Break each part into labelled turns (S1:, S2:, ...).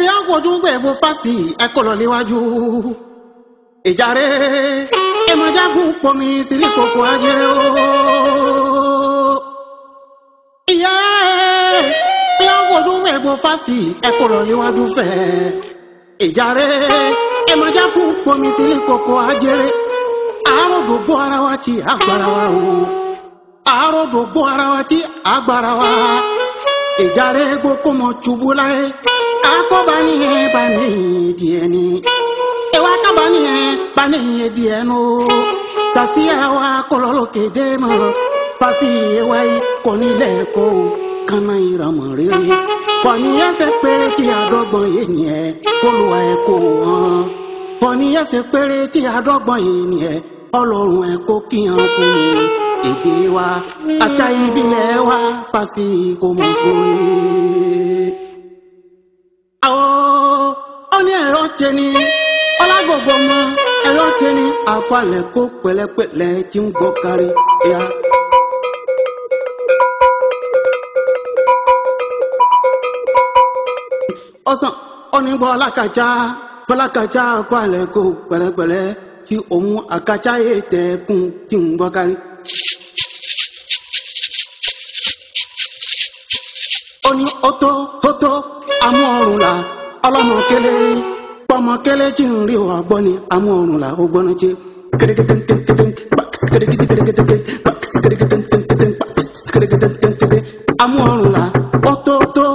S1: ibi àwòdún gbẹ̀gbọ́n fásì ẹ̀kọ́ e lọ níwájú ìjàre ìmọ̀jágun e pomi sílí kòkó ajere o. ìyá ibi e àwòdún gbẹ̀gbọ́n fásì ẹ̀kọ́ lọ níwájú fẹ́ ìjàre ìmọ̀jágun pomi sílí ajere wa ti agbára wa o àárọ̀dọ̀ gbọ́ ara wa ti gbogbo mọ̀ akobani bani dieni ewa kabani bani dieno tasi awa kololo kede pasi ewa koni leko kana irama rere kọni ẹsẹ̀ péré tí adọ́gbọ̀n yé nìyẹn olùwà ẹ kó wọn kọni ẹsẹ̀ péré tí adọ́gbọ̀n yé fún mi èdè wa àṣà ìbílẹ̀ wa fásitì kò mọ̀ fún mi. àwọ̀ ó ní ẹ̀rọ tẹni ọlágògò ọmọ ẹ̀rọ tẹni àpalẹ̀ kó pẹ̀lẹ́pẹ̀lẹ́ tí ń gbọ́ kárí ya. ọsàn onígbọ́ alákàjá bọ́lákàjá àpalẹ̀ kó pẹ̀lẹ́pẹ̀lẹ́ tí òun àkàjá yé tẹ̀kùn tí ń gbọ́ kárí. ó ní ó amú ọrùn la ọlọ́mọ kele pọmọ kele tí ń rí wa gbọ́ ni amú ọrùn la ó gbọ́n jẹ amú ọrùn la ọtótó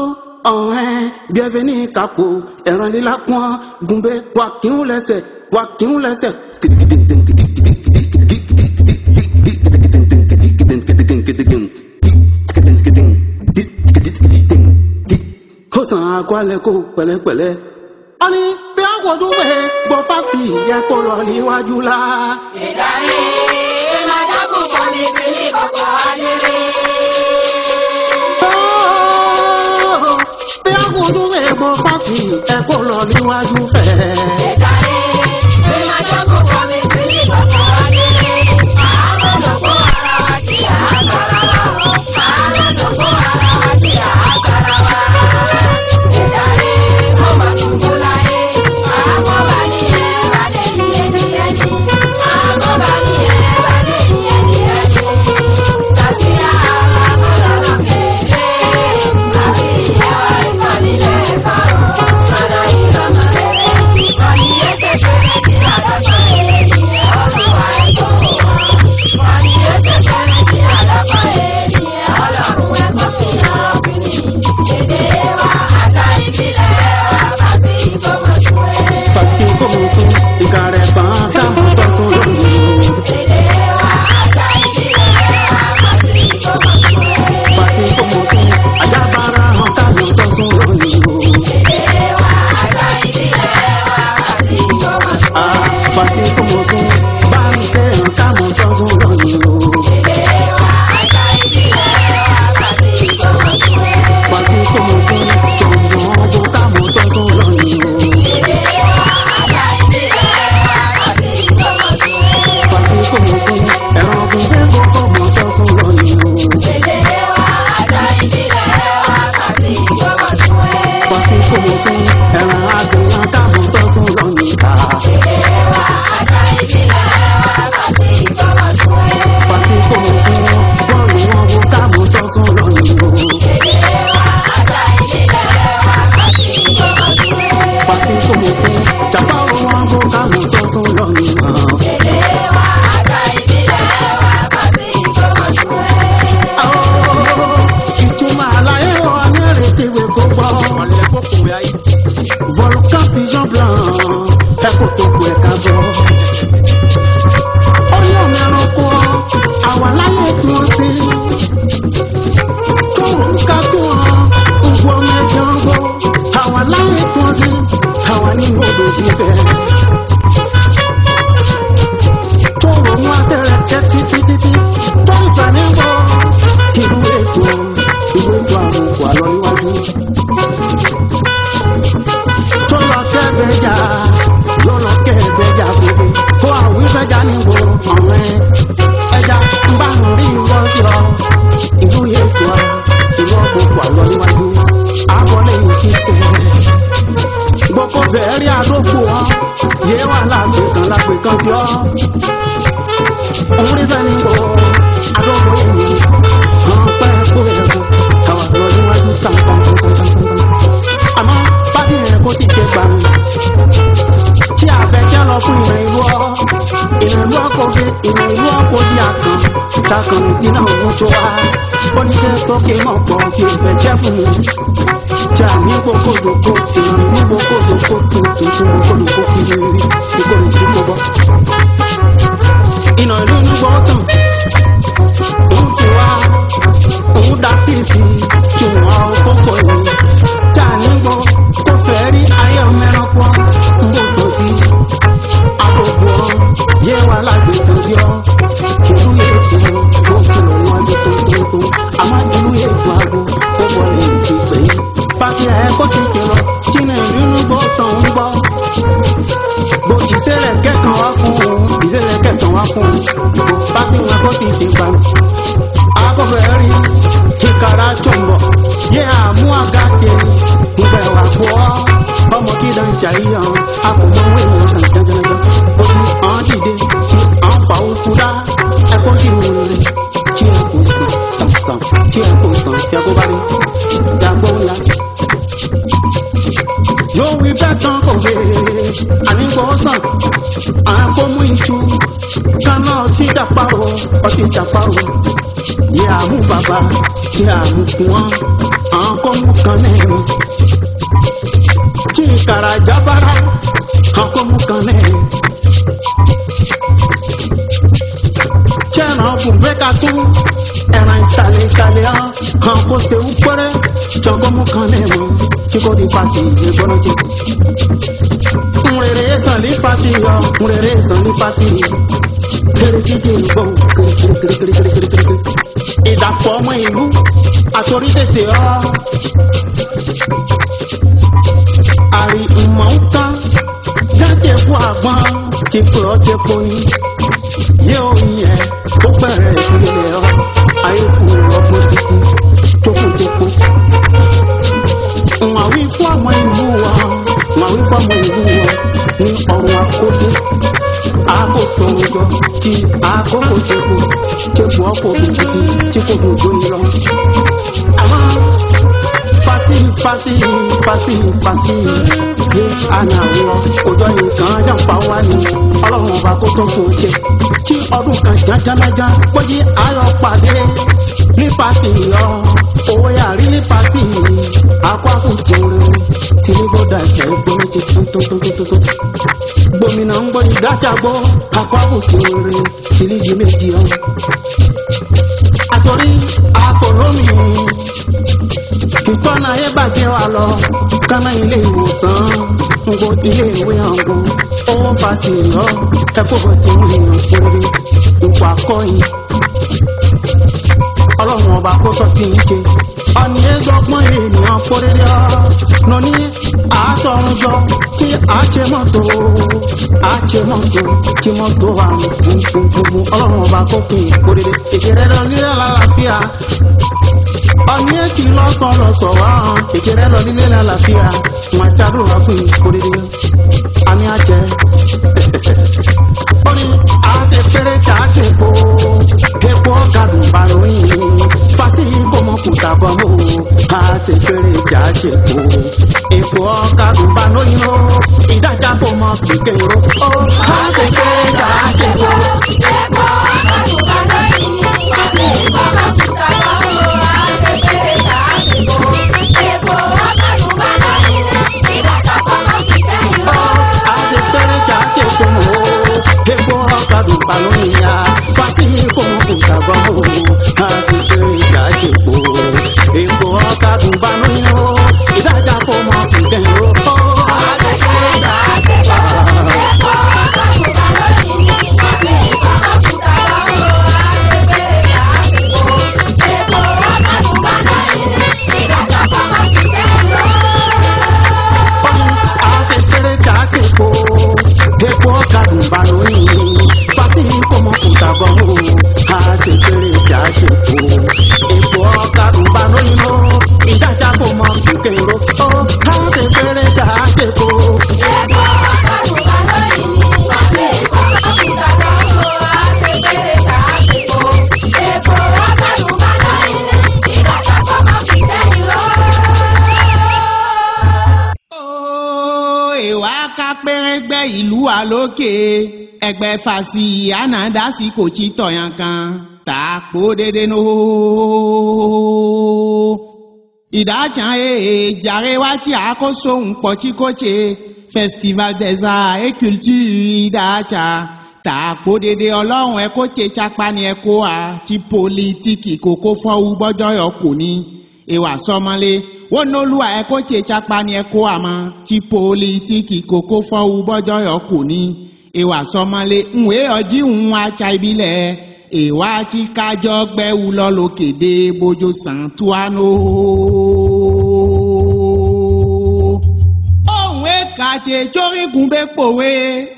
S1: ọ̀hẹ́ bienveni kapo ẹ̀rọ lílá kún ọ́ gùnbẹ́ wà kí ń lẹ́sẹ̀ wà kí ń lẹ́sẹ̀. san akwalẹ kó pẹ̀lẹ́pẹ̀lẹ́. wọ́n ní bí a wojú wẹ̀ gbọ́ fásì yẹ kó lọ níwájú la. ìjà mi màdàkù kan mi sí ìkọ̀kọ̀ ayẹyẹ. bí a wojú wẹ̀ gbọ́ fásì yẹ kó lọ níwájú fẹ́. ìlú akọ̀wé èmi ìlú àpòjì àtàn ṣùtà kan nínú àwọn tó wá oníṣẹ́ tọ́kì náà pọ̀ kí n fẹ́ jẹ́kùn mi jà ní gbogbogbò èmi ní gbogbogbò tuntun fún gbogbogbò kiri ìkọlù tó kọ bọ́. ìnà ìlú nígbà ọ̀sán òun ti wá òun dá píìsì tí wọn á kókó yìí jà nígbà kó fẹ́ rí ayé mẹ́ràn pọ́n. yé wa lágbètò yọ ìlú ètò gbogbo wọn yé tótótó àmọ́ ìlú ètò àgbo ó ni ìdíje yìí pàṣẹ ẹ̀kọ́ kékeré jìnnà nínú gbọ́ sàn ń gbọ́ gbòjì sẹ́lẹ̀ kẹ́kàn wá fún un ìsẹ́lẹ̀ kẹ́kàn wá fún un pàṣẹ wọn kó ti dé gbà akọ̀fẹ́ rí kíkàrà tó ń bọ̀ yé àmú àga kiri ìbẹ̀wà gbọ́ ọmọ kí ló ń jà yíyan kò mọ wíwọ̀n kan jẹjẹrẹ dìde à ń fa òfu dá ẹkọ tí mo rere tí ẹ kò sàn sàn tí ẹ kò sàn tí ẹ kò bá rí dàgbọ́ ńlá. yóò wí bẹ́ẹ̀ tán kò gbé ànígbọ́ sàn àkómú iṣu kaná ọtí dàparò ọtí dàparò yẹ àmú bàbá tí àmú kún wọn àkómú kan náà. tí ìkàrà jábára. tatu ẹran ìtàlẹ̀tàlẹ̀ á kan kó ṣe ń pẹ́rẹ́ jọgọ́mú kan lẹ́mọ̀ tí kò di pàṣẹ ìwé gbọ́dọ̀ jẹ. nrèrè sàn ní pàṣẹ yọ nrèrè sàn ní pàṣẹ yọ kéré jíjẹ ìgbọ́ kéré ti àkókò tẹ̀kù tẹ̀kù ọkọ̀ òkùnkùn tí kò gbogbo ń lọ. àmọ́ fásì fásì fásì fásì ní àná àwọn kòjọ nìkan jàǹfà wá ní ọlọ́run ọba kó tó kò ṣe kí ọdún kan jájálájá kójí ayọ̀ pàdé ní fásì yọ owó yàrí ní fásì akọ àkùnkùn rẹ tinubu dàgbẹ́ gbọ́n ti tuntun tuntun tuntun gbòmìnà ń gbọ́ ìdájàgbọ́ akọ́bùsù rẹ̀ ìríjì méjì ọ́. àtòrí àtòlómi ìtọ́nà ayé bàjẹ́ wa lọ kánà ilé ìwòsàn ngo ilé ìwé ọ̀gbọ́n owó fàṣì lọ ẹ̀kọ́ bọ̀ tí ń rìn òkúrẹ́rẹ́ ìwà kọ́yìn ọlọ́run ọba kó sọ kí n ṣe ọ̀nì ẹgbọ́gbọ́n ènìyàn kórèrè ọ́ nọ ní àtọ̀run yọ tí àjẹmọ́tò àjẹmọ́tò tí mọ́tò wà ní gbogbogbò ọlọ́run ọba kó pin ìkórèrè ìkẹrẹ lọ nílẹ̀ lálàáfíà ọní èkì lọ́sàn lọ́sọ̀ wá hàn ìkẹrẹ lọ nílẹ̀ lálàáfíà wọn àjàdó wà pin ìkórèrè àmì àjẹ ó ní àṣepẹrẹ jà àjẹpọ̀ epo ọ̀gá dùn bá kùtà kọ́mọ́ a ṣe péré ìjà ṣe kó èkó ọ̀ka rúbà lóyún ó ìdájà kò mọ kíkẹ́ ìró ó a ṣe péré ìjà ṣe kó èkó ọ̀ka rúbà Epo ọkadùn balóyìn ya, fásitì kò mú èpo èpo ọkà dùn bánú ìdájà fọmọ kùtẹ̀ ló kọ́. lókè ẹgbẹ́ fàṣì ànádàsí kò tí tọ̀yàn kan tà kó dédé nù. ìdájà èè e, jàre wá tí a kó sóhun pọ̀ tí kò ṣe festival des arts et culture ìdájà tà kó dédé ọlọ́run ẹ kó ṣe chapa ni ẹ kó a ti pòlítíkì kókó fọ́wú bọ́jọ́ yọ kò ní ìwà sọmọlé wọn n'olúwa ẹkọ tse tsakpa ni ẹkọ àmọ tí politiki koko fọwọ bọjọ yọ kù ní ìwà sọmọlé ńwé ọjí ń wá tsa ibi lẹ ìwà tí kájọ gbẹwù lọlọ kéde bójú sàn tó àná. òun èka tse tsorigun bẹ pòwe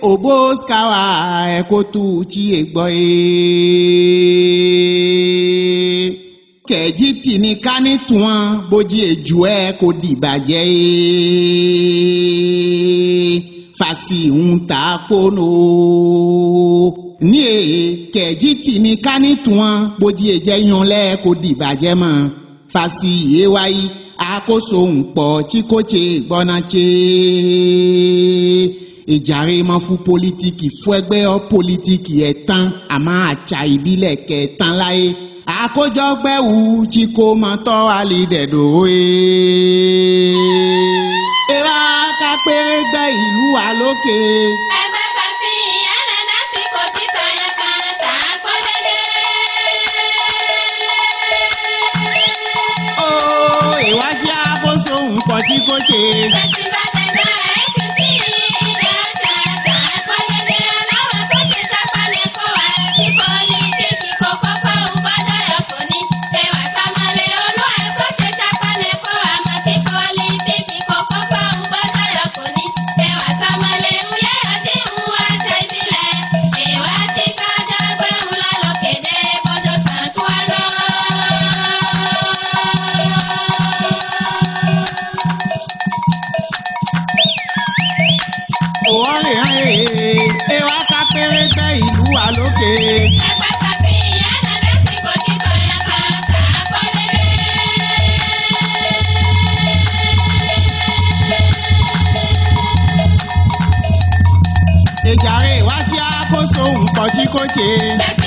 S1: òbó skawa ẹkọ tó tsi ègbọ yé. E kẹ̀jìtì ní ká ní tiwọn bójú èjù ẹ kò dìbàjẹ́ e. fàṣì ń ta kóno ní èyí kẹ̀jìtì ní ká ní tiwọn bójú èjẹ́ yan lẹ́ kò dìbàjẹ́ mọ́ fàṣì yé wáyé àkóso ń pọ̀ tí kò ṣe gbọ́nà ṣe ìjàre ma fún pólítíkì fún ẹgbẹ́ ọ pólítíkì ẹ̀ tán àmọ́ àṣà ìbílẹ̀ kẹ̀ tán láyé. E àkójọgbẹ́wù tí kò mọ̀ tọ́ àlìdẹ̀dọ̀ ee. Eh. èrò akápẹ́rẹ́ gbẹ ìlú wa lókè. ẹgbẹ́ fàṣí ànàdá sí kò sí wà lókè. ẹgbẹ́ sọ̀bí ìyá nàbẹ́ sí kojú tọ̀yà kọ̀ọ̀kan àpọ́nlélé. ìjàre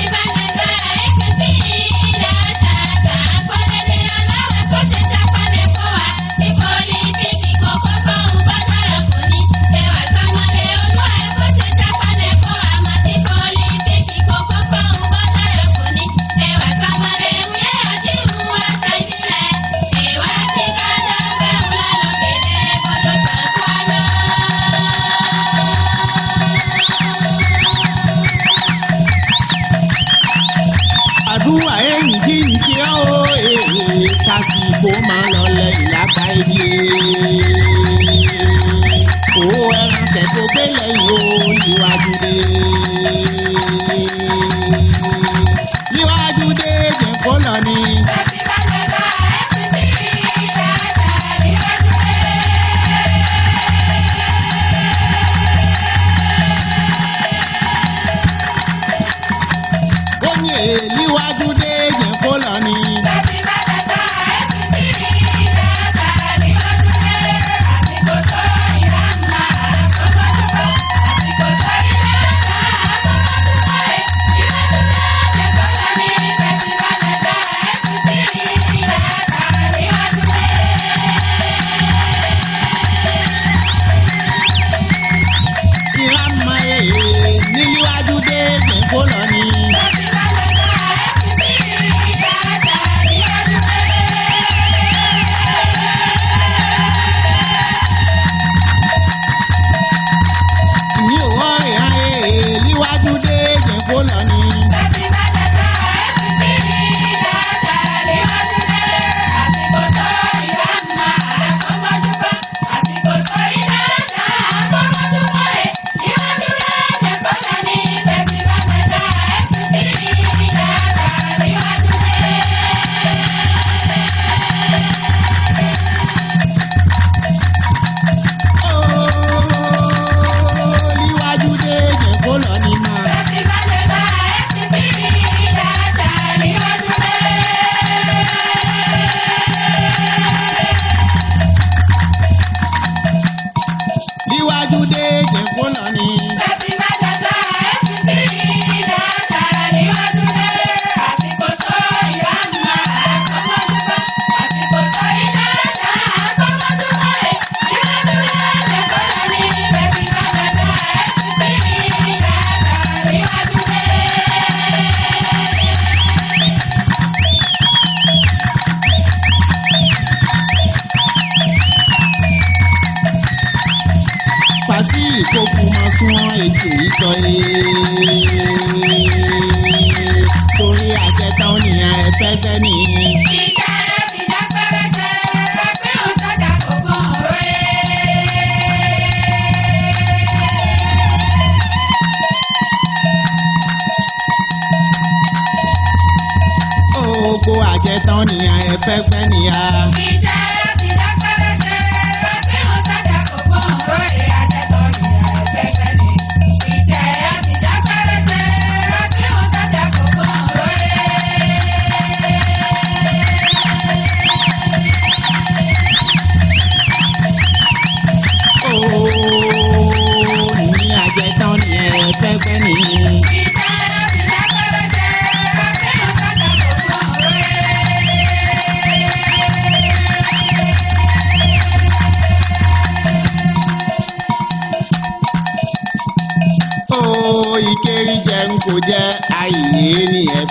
S1: ẹ fẹ́ gbẹ́ nìyà.
S2: ìjẹ́ ẹ̀kọ́.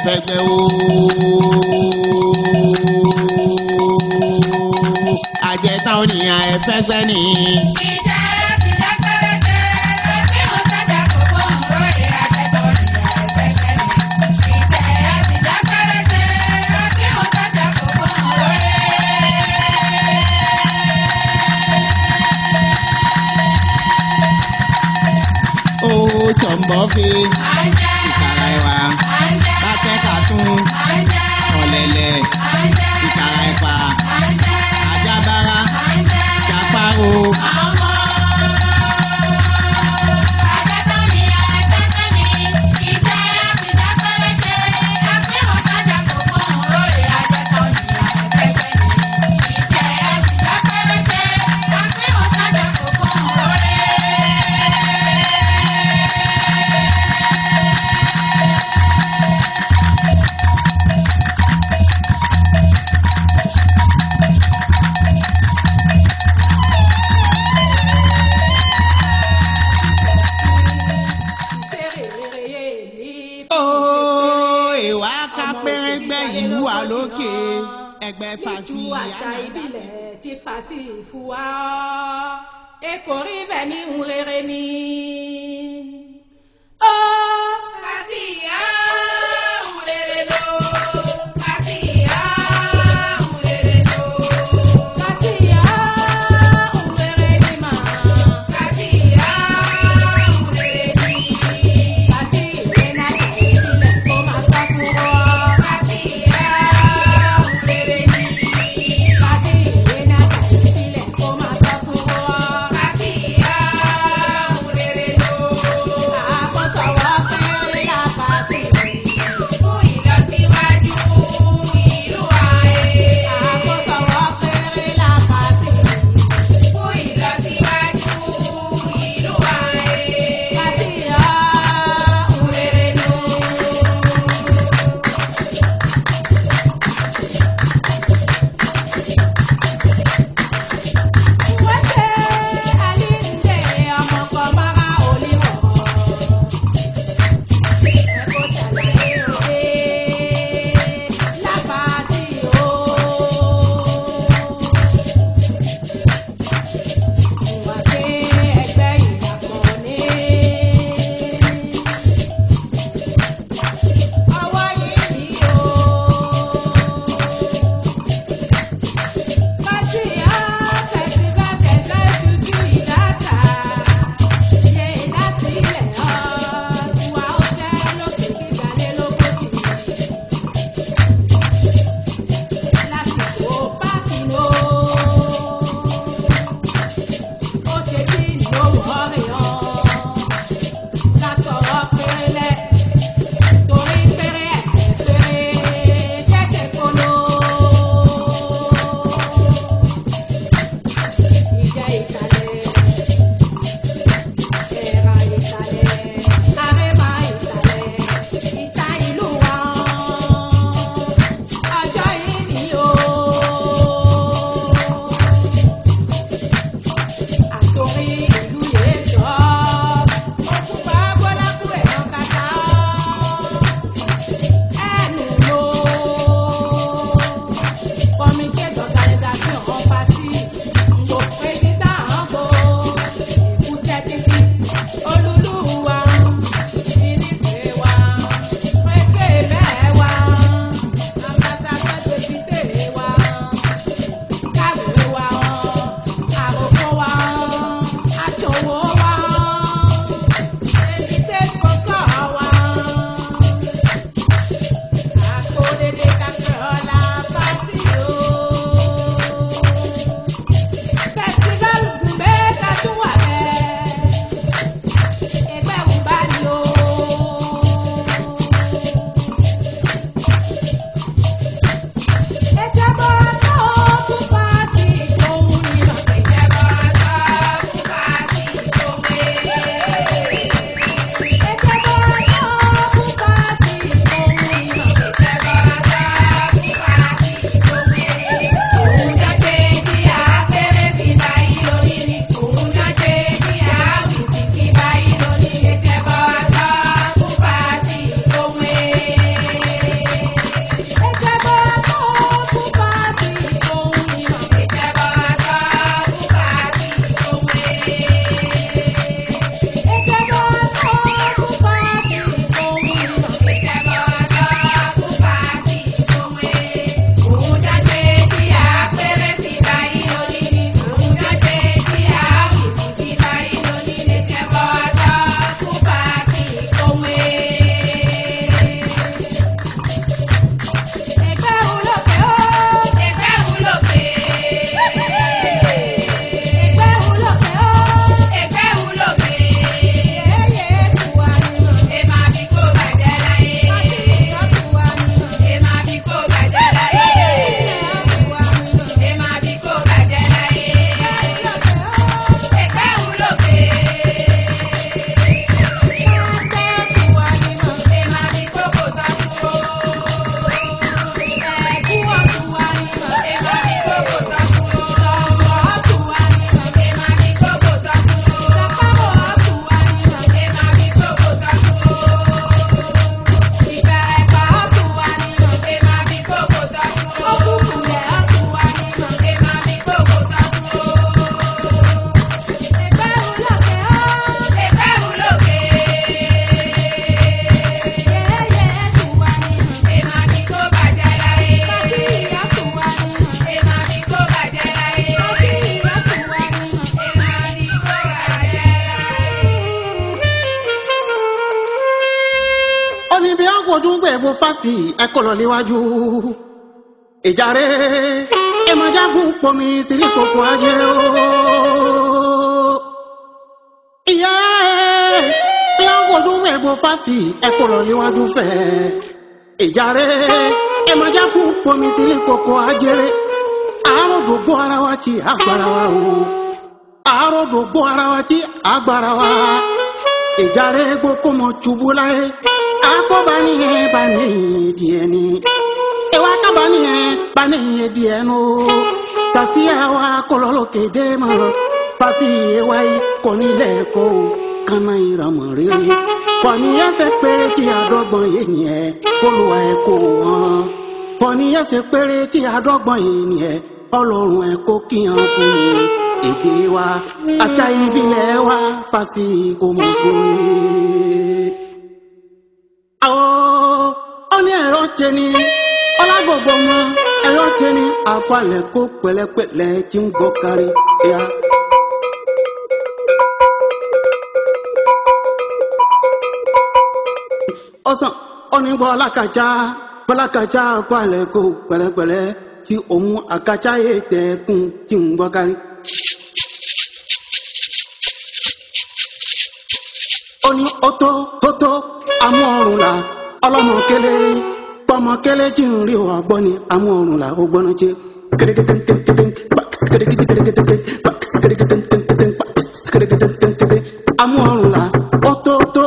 S1: fẹ́gbẹ́ o. fàṣì
S3: ànàdàsì. ti fàṣì fúwa ekori bẹ ni n rere ni. Oh.
S1: jagun fásì ẹkọ lọ léwájú ìjàre ẹ máa jagun kòkó ajẹrẹ o. ìyá ìyá wọlú ẹgbọn fásì ẹkọ lọ léwájú fẹ ìjàre ẹ máa jagun pọmi sílé kòkó ajẹrẹ àárọ̀dọ̀ ara wa ti agbára wa o àárọ̀dọ̀ gbọ́ ara wa ti agbára wa ìjàre gbọ́ kọ́mọ tubú láyé akobani bani dieni ewa kabani bani dieno pasi awa kololo kede pasi ewa koni leko kana irama rere kọni ẹsẹ péré tí adọgbọn yìí yẹn olùwà ẹ kó wọn kọni ẹsẹ péré tí adọgbọn yìí yẹn kíyan fún mi èdè wa àṣà ìbílẹ̀ wa fásitì kò mọ̀ fún mi. àwọ̀ ó ní ẹ̀rọ tẹni ọlágògbò mọ ẹ̀rọ tẹni àpalẹ̀ kó pẹ̀lẹ́pẹ̀lẹ́ tí ń gbọ́ kárí ya. ọsàn ọ̀nìgbọ́ alákàjá bọ́lákàjá àpalẹ̀ kó pẹ̀lẹ́pẹ̀lẹ́ tí òun àkàjá yé tí ń gbọ́ kárí. amú ọrùn là ọlọ́mọ kélé pọ́mọ kélé tí ń rí wà gbọ́ ni amú ọrùn là ó gbọ́nà jẹ́ kérégété kété pàkìsì kérégété kété pàkìsì kérégété kété pàkìsì kérégété kété ọrùn là ọ̀tọ̀ọ̀tọ̀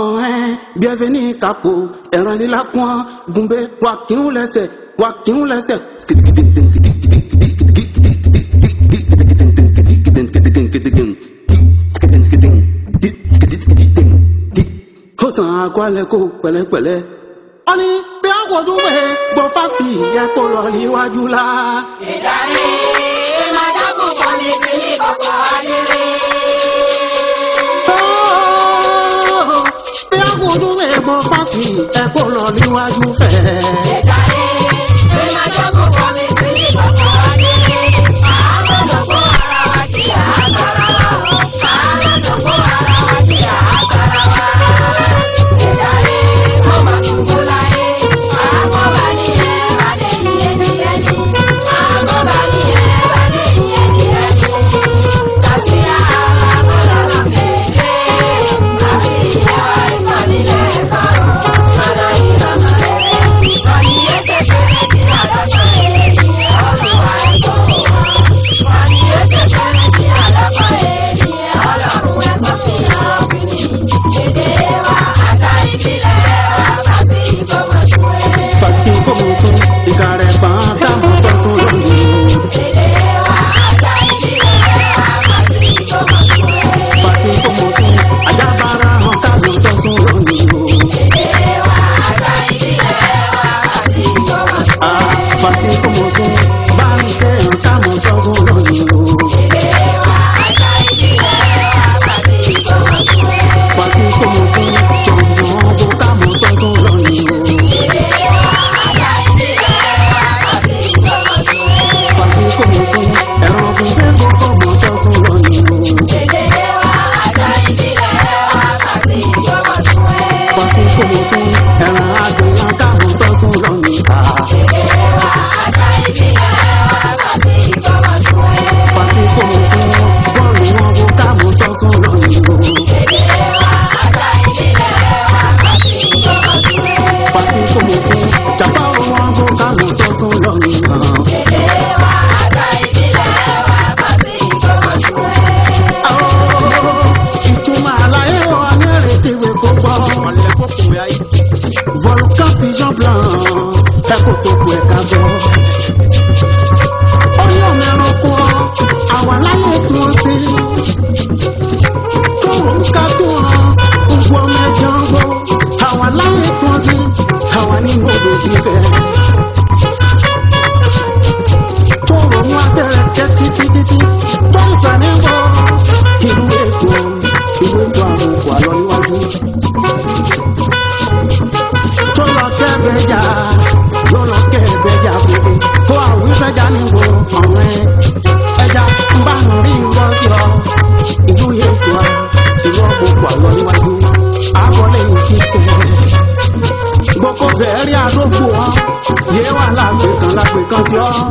S1: ọ̀hẹ́n bienveni kapo ẹ̀rànlélá kún ọ́ gùnbẹ́ wà lẹ́sẹ̀ wà kírun lẹ́sẹ̀ san akwalẹ kó pẹ̀lẹ́pẹ̀lẹ́. wọ́n ní bí a kò tún wẹ̀ gbọ́ fásitì yẹ kó lọ níwájú la. ìdarí màdàmú kan mi ti ní ayére. bí a kò tún wẹ̀ gbọ́ fásitì yẹ kó lọ níwájú fẹ́. ìdarí.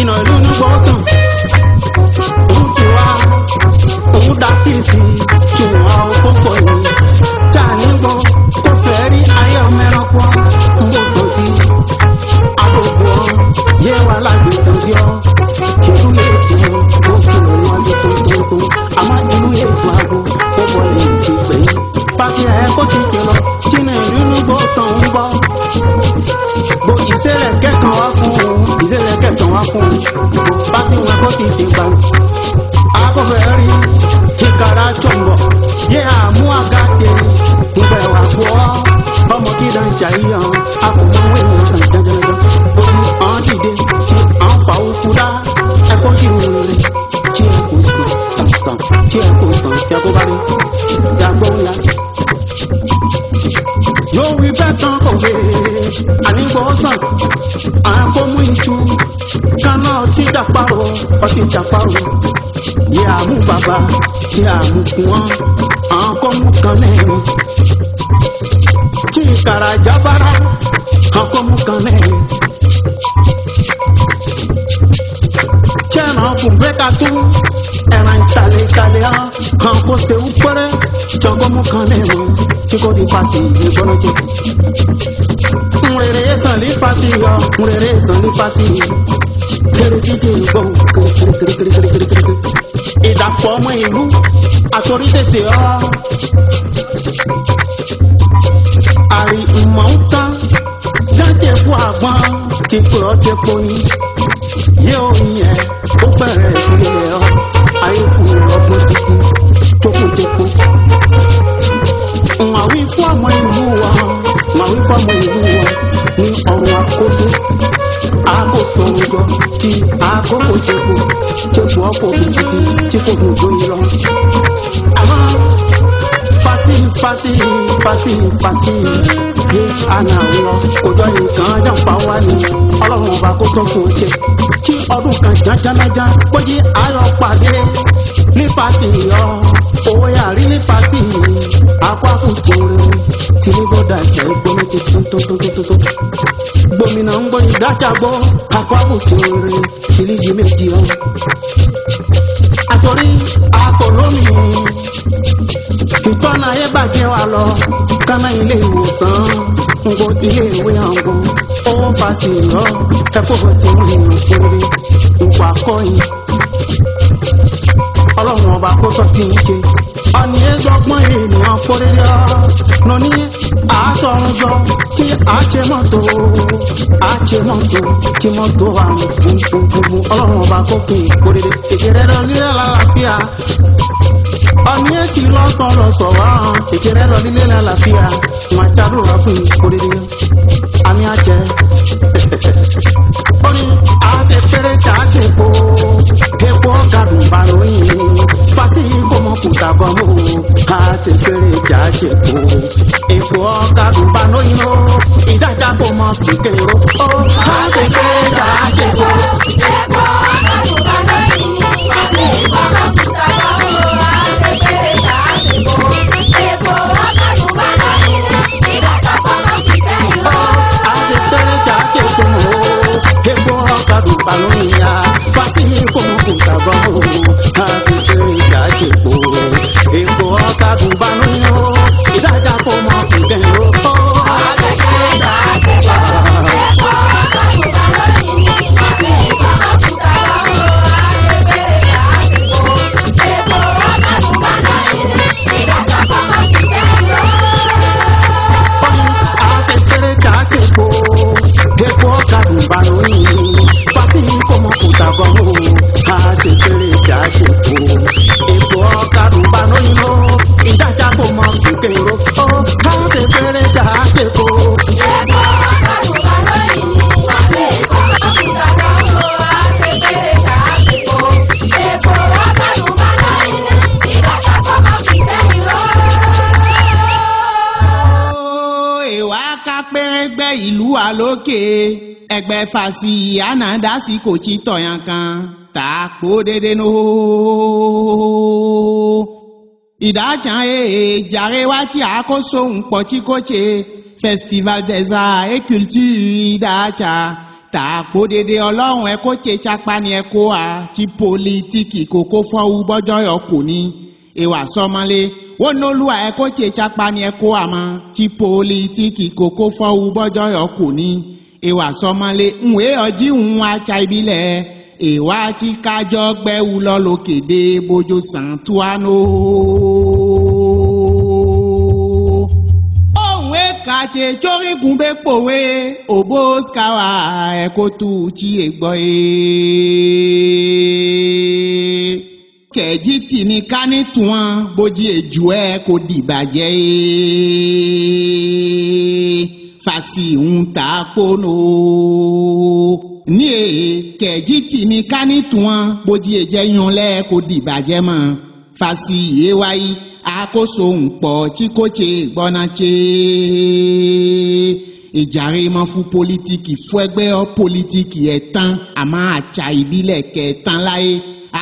S1: ìnàlúnú gbọ́sàn òun ti wá òun dá fíìsì ṣùgbọ́n àwọn kókó yìí tá a ní gbọ́ kó fẹ́ rí ayé ọmọ ẹranko ń bò sọ sí àbòbò ọ yé wa lágbètò sí ọ kìlú yé tó ó kìlú wọn lé tóntóntó àmọ́ ìlú yé tó aago ó bọ̀ lè ṣe pé pàṣẹ ẹ̀ kó ti jẹ lọ. dìgbà akọfẹ rí kíkàrà jọ̀ǹgọ̀ yé àmú àgàdé nùbẹ̀ wà gbọ́ ọmọ kílò ń jàyàn akọ̀mọ́wé ìrìnà jẹjẹrẹ ojú ọ̀n dìde tí à ń fa òkúta ẹ̀kọ́ kí n rìn tí ẹ kò sàn tàǹtàn tí ẹ kò sàn jagobare jago ńlá. lórí bẹ́ẹ̀ tán kò wé ànígbọ́ sí. ọtí chapa o yẹ àmú bàbá tí àmú kún wọn àwọn kọ́ mú kan lẹ́yìn tí ìkàrà jábára àwọn mú kan lẹ́yìn. ẹran kùnbẹ́ ka tó ẹran ìtàlẹ̀ ìtàlẹ̀ hàn kàn kó se ń pẹ́rẹ́ jọgọ́mú kan lẹ́nu kíkó di pàṣẹ ìwé gbọ́dọ̀ jẹ. nrèrè sàn lè fàṣì yọ nrèrè sàn lè fàṣì yọ erudidi gbọ̀n kirikirikirikirikiri ìdàpọ̀ ọmọ ìlú àtòrí tètè ọ́ àrí mọ̀ọ́ta jáde fún àgbọn ti pọ̀ ọ́ ti pọ̀ yín yóò yẹn. sọ ti àkókò tẹ̀kù tẹ̀kù ọkọ̀ òkìtìtì tí kò dùn gbóyin lọ. àmọ́ fásì fásì fásì fásì yé àná lọ kò jọ nìkan jàǹfà wá ní ọlọ́run ọba kó tó fún un ṣe kí ọdún kan jájánájá kó jí ayọ̀ pàdé ní fásì yọ owó yàrá ní fásì akọ àkùkù rẹ tìǹbù dàjẹ́ gbóná ti tún tó tó tó tó gbomina ń gbọ́ ìdájà gbọ́ kakọ́ àbùtò rẹ̀ ìlíjì méjì ọ́. àtòrí àtòlómi ìtọ́nà ayé bàjẹ́ wa lọ kánà ilé ìwòsàn ngo ilé ìwé àgbo owó fàṣì lọ ẹkọ bọ̀tì ìrìnà kiri nǹkan akọ́yìn ọlọ́run ọba kó sọ kí n ṣe ọ̀nì ẹ̀gbọ́gbọ́n ènìyàn fòrèrè ọ̀nà ní àtọ̀run sọ pé àṣẹ mọ́tò àṣẹ mọ́tò tí mọ́tò àrùn gbogbogbò ọlọ́run ọba kó kún ìkórèrè kékeré lọ nílẹ̀ lálàáfíà ọ̀nì ẹ̀kì e lọ́sọ̀ lọ́sọ̀ wá kékeré lọ nílẹ̀ lálàáfíà màá ṣàdúrà fún ìkórèrè àmì àjẹ. ṣètò èpo ọkà rúbà lóyún o ìdájà kò mọ kékeré o. ká kékeré ká kékeré èpo ọkà rúbà lóyún o èpo ọkà rúbà lóyún o ká kékeré ká kékeré èpo ọkà rúbà lóyún o ìdájà kò mọ kékeré o. ká kékeré ká kékeré o èpo ọkà rúbà lóyún ya fásitì kò mọ kò tàbọ̀ o ká kékeré ká kékeré èpo ọkà rúbà lóyún o. fasi ana dasi ko tsi tɔyan kan ta kpo dede no. ìdájà ye e, jàre wá tí a kó sóhun tse festival des arts et culture ìdájà ta kpo dede ọlọ́run ẹ tse tsapani ẹ a ti politiki kókó fọ́wú bọ́jọ́yọ̀ kò ní ìwà sọmọlé wọn n'olúwa ẹ kó tse tsapani ẹ a ma ti politiki kókó fọ́wú bọ́jọ́yọ̀ kò ní ìwà sọmọlé ǹwé ọjí ń acha ìbílẹ̀ ìwà tí kájọ gbẹ́wù lọ lókè dé bójú sàn tó àná. òun èka tse tsorigun bẹ pòwe òbó skawa ẹkọtù tsi ègbọ ye. kẹ̀jí tìní kání tún bójú èjù ẹ kò dìbàjẹ́ ye fasiun ta kono. ní èyí kẹ̀jí tì mí ká ní tiwọn bójú ẹ̀jẹ̀ yan lẹ́ kó dìbàjẹ́ fasi yé wáyé àkóso ńpọ̀ tí kò ṣe gbọ́nà ṣe ìjàre mọ́ fún pólítíkì fún ẹgbẹ́ pólítíkì ẹ̀ tán àmọ́ àṣà ìbílẹ̀ kẹ̀ tán láyé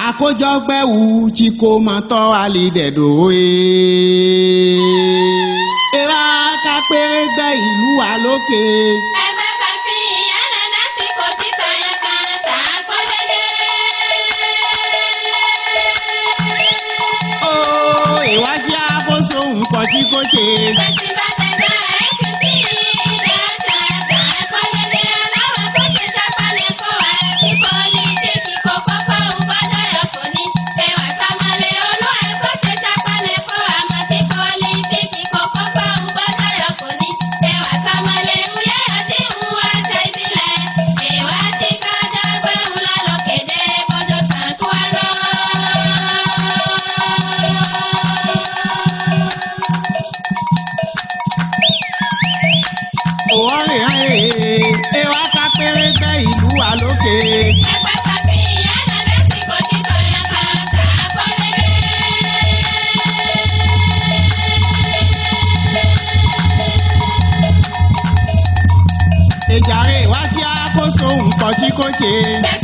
S1: àkójọgbẹ́wù tí kò mọ̀ tọ́ àlè dẹ̀dọ̀ ẹ̀ péré gbẹ ìlú wa lókè. ẹgbẹ́ fàṣí ìyára láti kò sí tayantan tá a gbọ́ dédé. ó ìwádìí abóso nǹkan tí kò ṣe. fẹsibẹ́. Okay.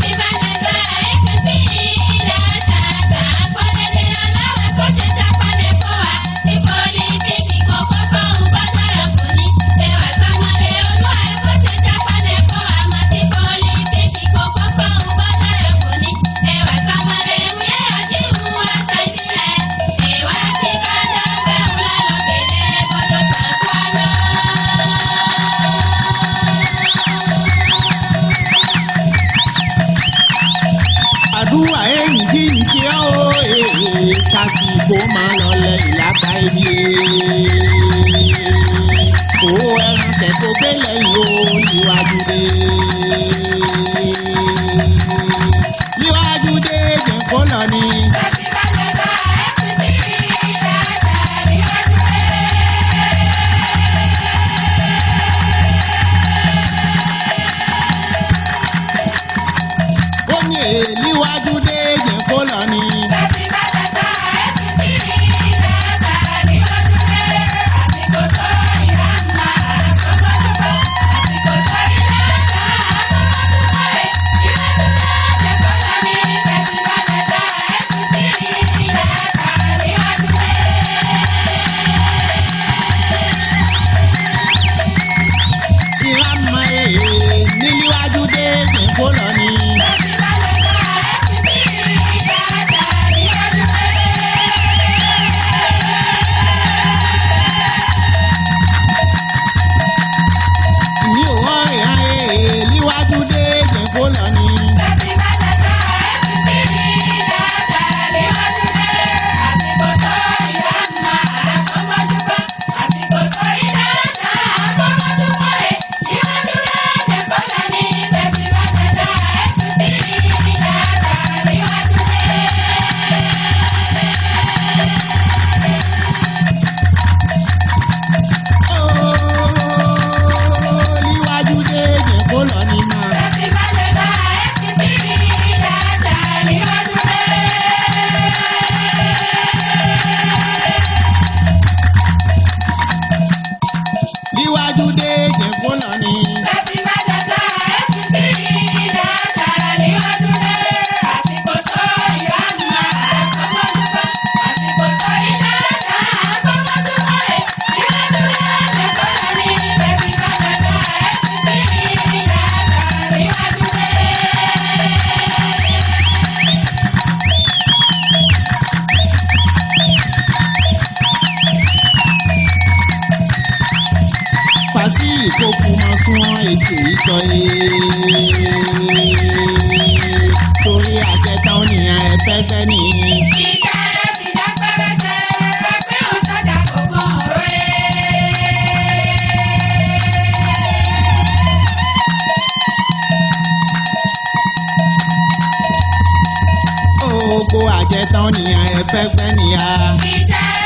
S1: ṣetán nìyẹn ẹ fẹ́ fẹ́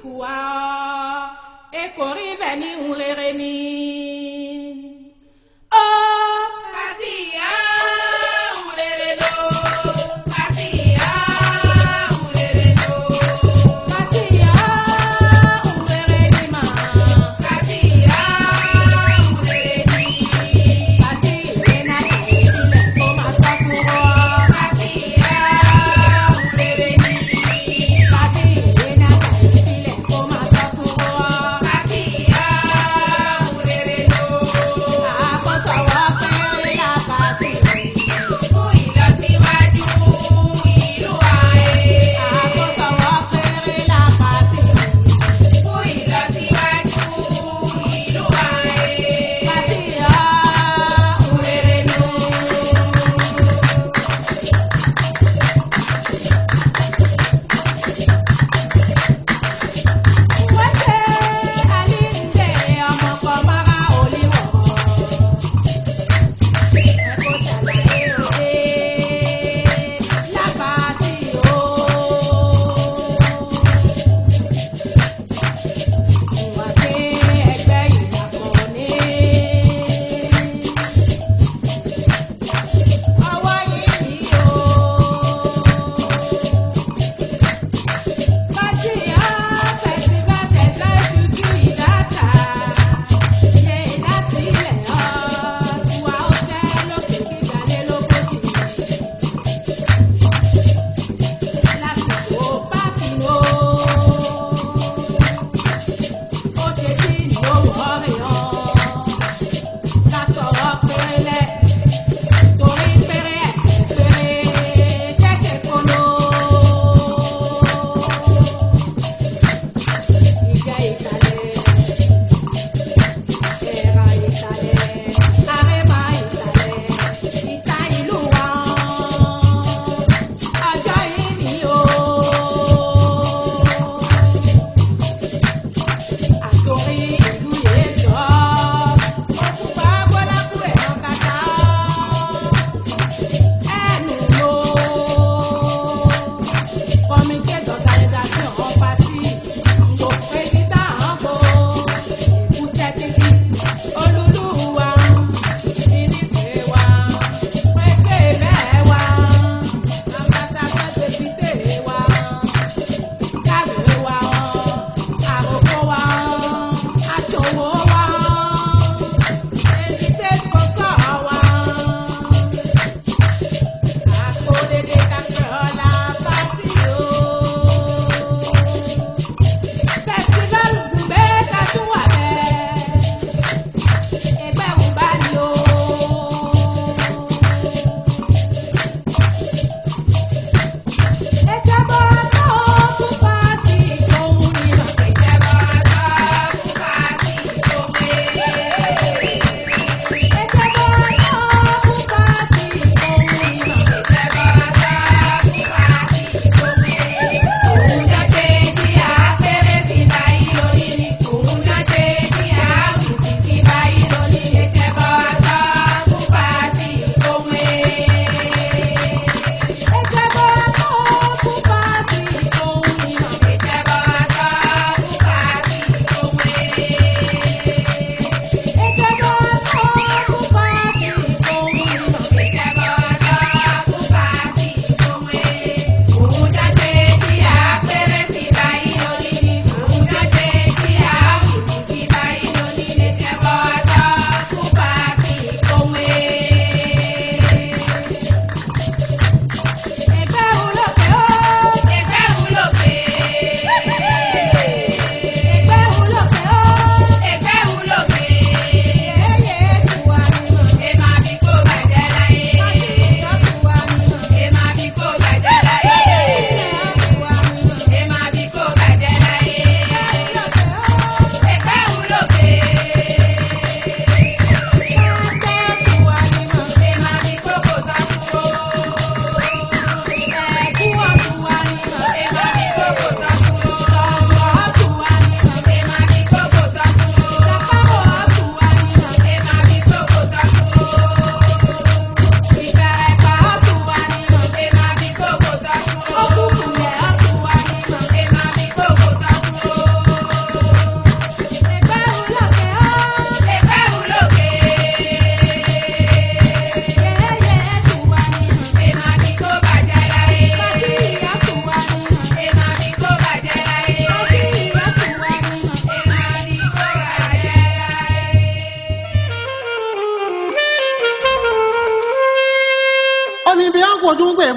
S3: fuwa e kori bɛ ni n ni.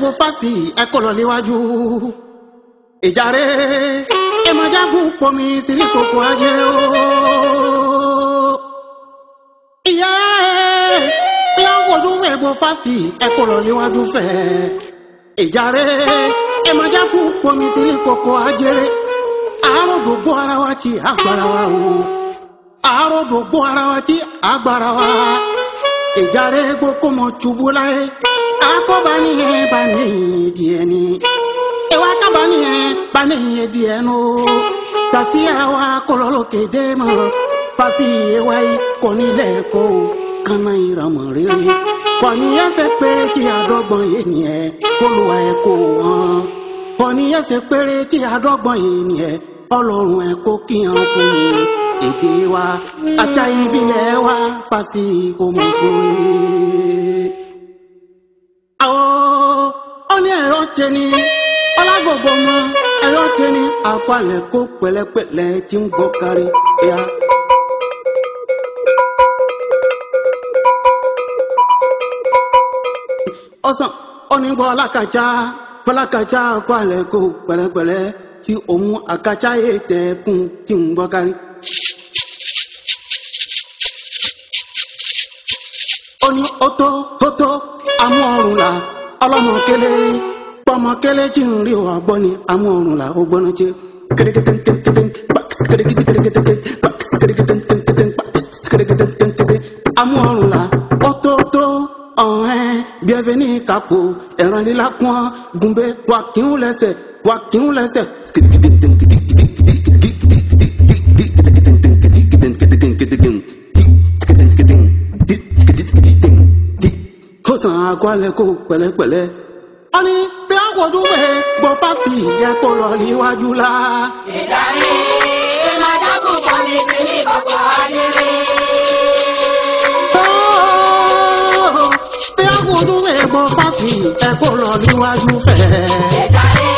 S1: jagun fásì ẹkọ lọ níwájú ìjàre ẹ máa jagun pomi sílí kòkó ajé o. ìyá ìyá ń wojú ẹgbọn fásì ẹkọ lọ níwájú fẹ ìjàre ẹ máa jagun pomi sílí kòkó ajé àárọ̀ gbogbo ara wa ti agbára wa o àárọ̀ gbogbo ara wa ti agbára wa ìjàre gbogbo mọ̀ tubú láyé. akọbanihe banihe dieni ewakabanihe banihe dienu tasi awa kọlọlọ kede ma pasi ewai kọnilẹ kọ kana iramọ rere kọni ẹsẹ péré tí adọgbọn e, olùwà ẹ kó wọn kọni ẹsẹ péré tí adọgbọn ènìyàn ọlọ́run ẹ kó kíyan fún mi èdè wa àṣà ìbílẹ̀ wa pasi kò mọ̀ mi. àwọ̀ ó ní ẹ̀rọ tẹni ọlágògbò mọ ẹ̀rọ tẹni àpalẹ̀ kó pẹ̀lẹ́pẹ̀lẹ́ tí ń gbọ́ kárí ya. ọsàn onígbọ́ alákàjá kọ́lákàjá kọ́ àlẹ́ kó pẹ̀lẹ́pẹ̀lẹ́ tí òun àkàjá yé tẹ̀ kún tí ń gbọ́ kárí. ó ní ó tó ó tó amú ọrùn là ọlọ́mọ kélé pọ́mọ kélé jí ń rí ọ gbọ́ ni amú ọrùn là ó gbọ́ná jẹ́ kẹ́rẹ́kẹ́tẹ́kẹ́tẹ́ pàkìsì kẹ́rẹ́kẹ́tẹ́kẹ́tẹ́ pàkìsì kẹ́rẹ́kẹ́tẹ́kẹ́tẹ́ pàkìsì kẹ́rẹ́kẹ́tẹ́kẹ́tẹ́ amú ọrùn là ó tó tó bienveni kapo ẹ̀rọ lílá kún ọ́ gùnbẹ́ wàkíhùn lẹ́sẹ̀ máa gbálẹ̀ kó pẹ̀lẹ́pẹ̀lẹ́. wọ́n ní bí a kò dúpẹ́ gbọ́ fásitì yẹ kó lọ níwájú la. ìjà mi ṣe máa kọ́ mi sí ní kọ̀kọ́ ayẹyẹ. bí a kò dúpẹ́ gbọ́ fásitì yẹ kó lọ níwájú fẹ́. ìjà mi.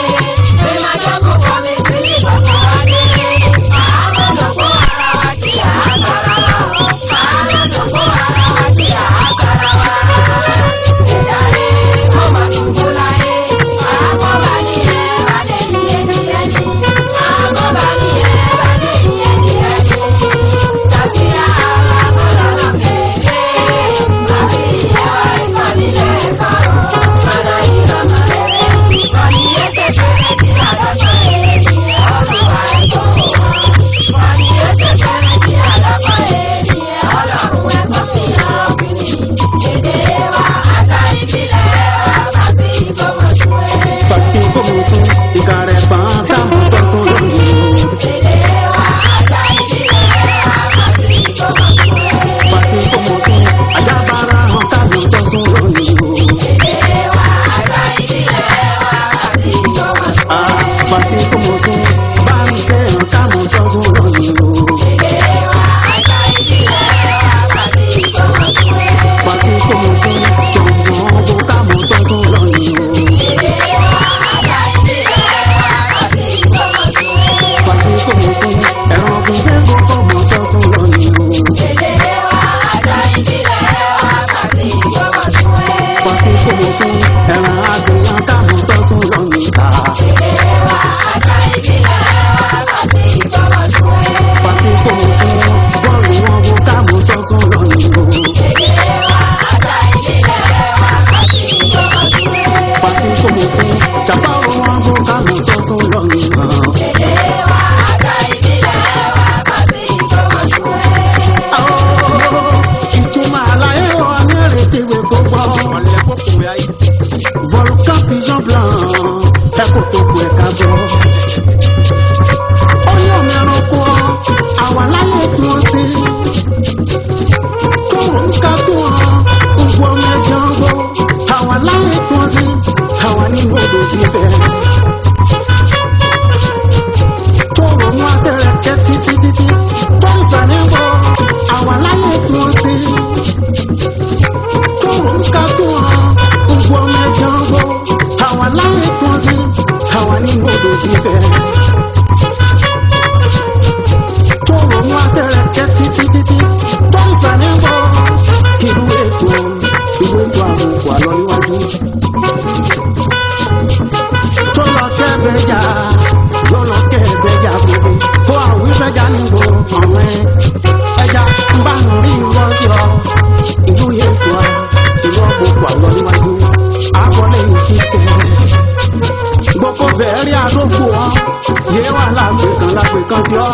S1: nǹkan sí ọ.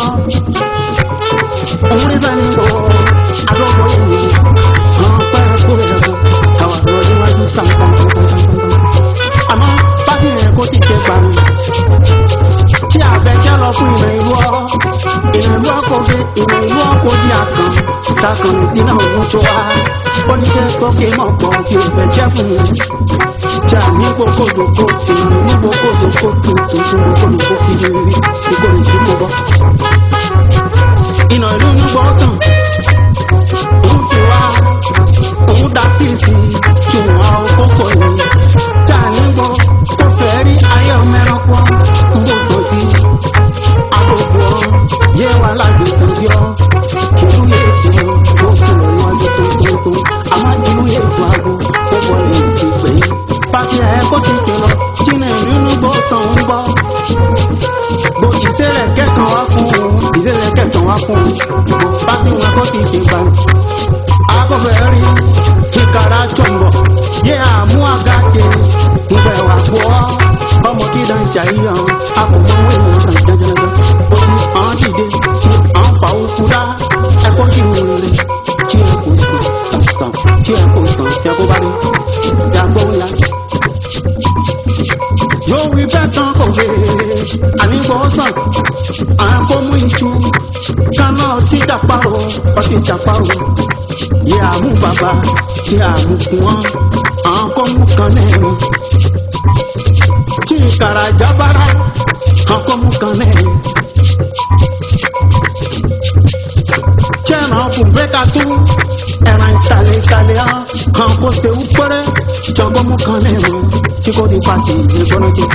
S1: Òwúrẹ́ bá mi bọ̀ àdókò ìlú. Àwọn apá kúrẹ̀ lọ́wọ́ àwọn àdúrà níwájú tàǹtàǹtàǹtàǹtàǹtàǹtàǹtà. Àmọ́ pásì rẹ̀ kó ti tẹ gbàmù. Ṣé àbẹ̀kẹ́ lọ fún ìrìn dà ní gbogbo kòtò ní gbogbo kòtò tó tó gbogbo rí gbogbo ìdí gbogbo. iná ìlú ń gbọ́ òun ti wá òun dá píìsì tí òun á akótìkìlọ jìnnà ìrìnnú gbọ́ sàn ń gbọ́ bo ìṣẹ̀lẹ̀ kẹtàn wá fún un ìṣẹ̀lẹ̀ kẹtàn wá fún un bo pàṣẹ wọn akótìkì gbà akọfẹ rí kíkàrà jọmbọ yẹ àmú àgàkè ń bẹ wà ọmọ kí dàn yíyan. Pati tapá o yẹ àmú bàbá tí àmú kún wọn àwọn kọ́ mú kan lẹ́nu tí ìkàrà jábára àwọn kọ́ mú kan lẹ́nu. tiẹ̀nà fún bẹ́ẹ̀ ká tún ẹ̀ràn ìtàlẹ̀ ìtàlẹ̀ hàn kàn kó sèwú péré jọgbọ́n mú kan lẹ́nu kíkó di pàṣẹ ìgbóná jẹ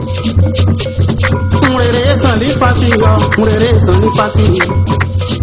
S1: nrere sanni pasi yọ nrere sanni pasi.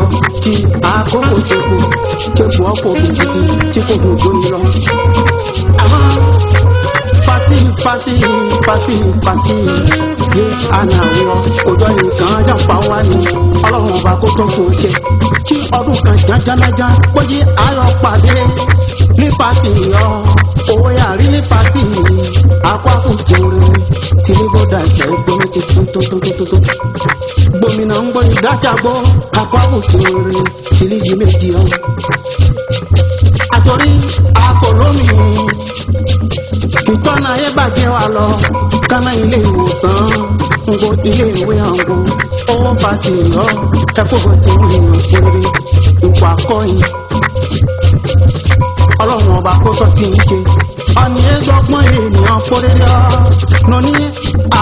S1: ọjọ́ tí àkókò tẹ̀kù tẹ̀kù ọkọ̀ òkìkìtì tí kò dùn tó ní lọ. fasi fasi fasi fasi yé àná àwọn kòjọ nìkan jàǹfà wá ní ọlọ́run ọba kó tó kò jẹ tí ọdún kan jájánájá kó yí ayọ̀ pàdé ní fasi yọ owó yàrá ní fasi akọ àkùjọ rẹ tìlú bọ́dà ìjẹ́ gbọ́n tuntun tó tó tó tó gbomina ń gbọ́ ìdájàgbọ́ kakọ́bù tòrè ìlíjì méjì hàn. àtòrí akọ̀lómi ìtọ́nà ayé bàjẹ́ wa lọ kánà ilé ìwòsàn ń gbọ́ ilé ìwé àǹgbọ́ owó fàṣẹ lọ ẹ̀kọ́ tó ń rìn òrèrè ipò akọ́yìn ọlọ́run ọba kó sọ kí n ṣe ọ̀nì ẹgbọ́gbọ́n ènìyàn pọ́rẹ́rẹ́ ọ́ lóní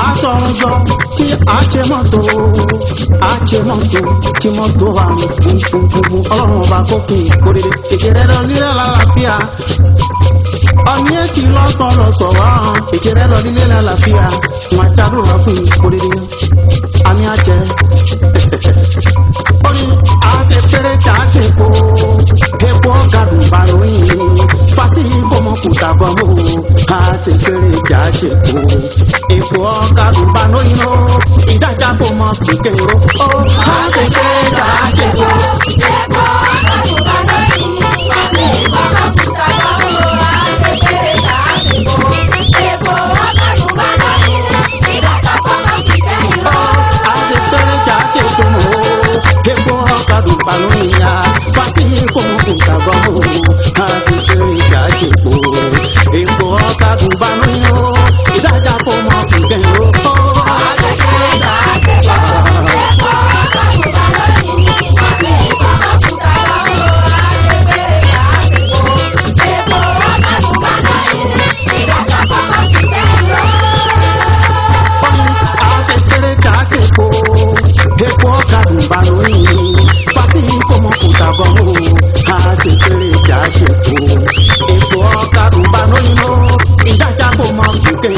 S1: àsọ̀nsọ̀ tí a ṣe mọ́tò a ṣe mọ́tò tí mọ́tò wa ní funfunfunfun ọlọ́run ọba kó kún ìkórèrè ìkẹrẹ lọ nílé lálàáfíà ọ̀ní ètí lọ́sàn lọ́sọ̀ wá hàn ìkẹrẹ lọ nílé lálàáfíà wọn àtàbúrò wá fún ìkórèrè àmì àjẹ ó ní àṣepẹrẹ tí a kó epo ọ̀gá bàrò yìí fásitì kutakomu hati kere jaje ko ipo karumba no ino idaja ko mo pikero o hati kere jaje ko mbanuya fásitì kòkòtà gbọmọ àfìṣe ìdájẹpọ èkó ọkà gùnbánu yìí ó ìdájà kò mọ kùjẹ ìró. ṣètò ètò ọkà rúbánú inú ìdájà kò mọ kékeré.